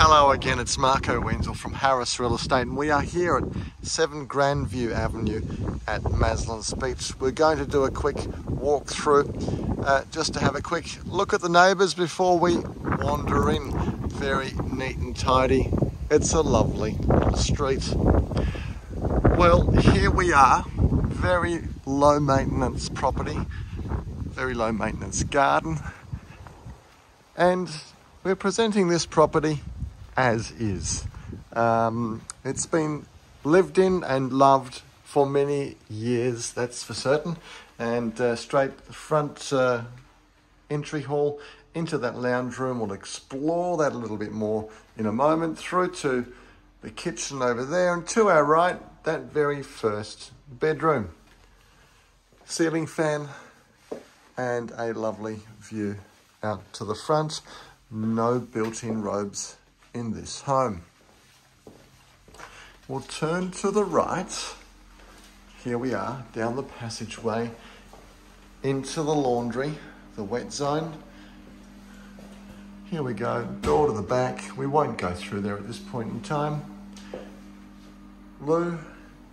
Hello again, it's Marco Wenzel from Harris Real Estate and we are here at 7 Grandview Avenue at Maslins Beach. We're going to do a quick walk through uh, just to have a quick look at the neighbours before we wander in. Very neat and tidy. It's a lovely street. Well, here we are, very low maintenance property, very low maintenance garden and we're presenting this property as is. Um, it's been lived in and loved for many years, that's for certain. And uh, straight front uh, entry hall into that lounge room. We'll explore that a little bit more in a moment. Through to the kitchen over there, and to our right, that very first bedroom. Ceiling fan and a lovely view out to the front. No built-in robes in this home. We'll turn to the right. Here we are, down the passageway into the laundry, the wet zone. Here we go, door to the back. We won't go through there at this point in time. Loo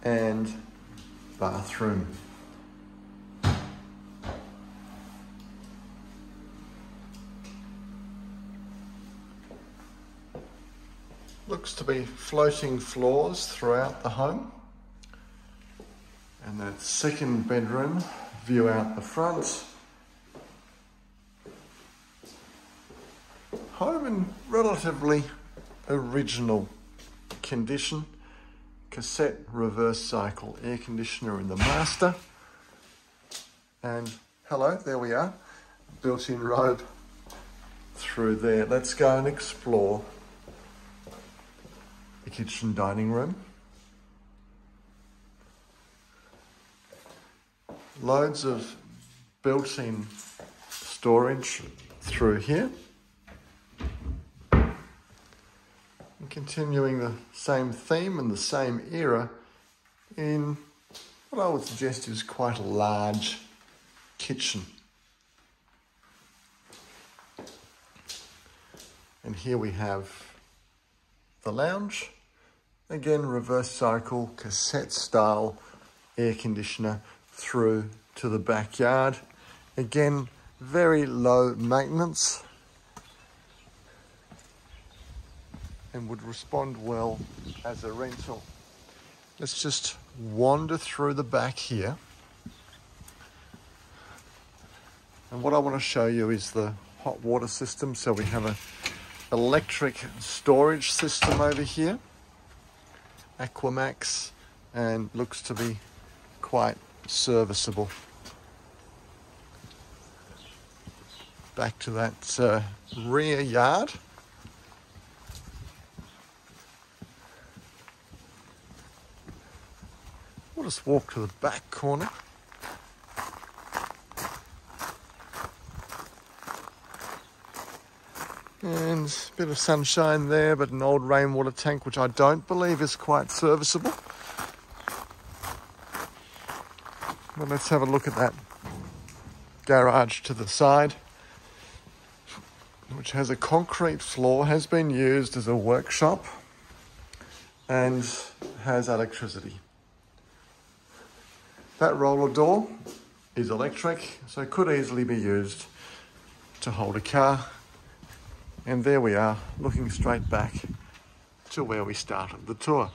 and bathroom. Looks to be floating floors throughout the home. And that second bedroom, view out the front. Home in relatively original condition. Cassette reverse cycle air conditioner in the master. And hello, there we are. Built-in robe through there. Let's go and explore the kitchen dining room. Loads of built-in storage through here. And continuing the same theme and the same era in what I would suggest is quite a large kitchen. And here we have the lounge Again, reverse cycle, cassette style air conditioner through to the backyard. Again, very low maintenance and would respond well as a rental. Let's just wander through the back here. And what I want to show you is the hot water system. So we have a electric storage system over here. Aquamax and looks to be quite serviceable. Back to that uh, rear yard. We'll just walk to the back corner. And a bit of sunshine there, but an old rainwater tank, which I don't believe is quite serviceable. But let's have a look at that garage to the side, which has a concrete floor, has been used as a workshop, and has electricity. That roller door is electric, so it could easily be used to hold a car and there we are, looking straight back to where we started the tour.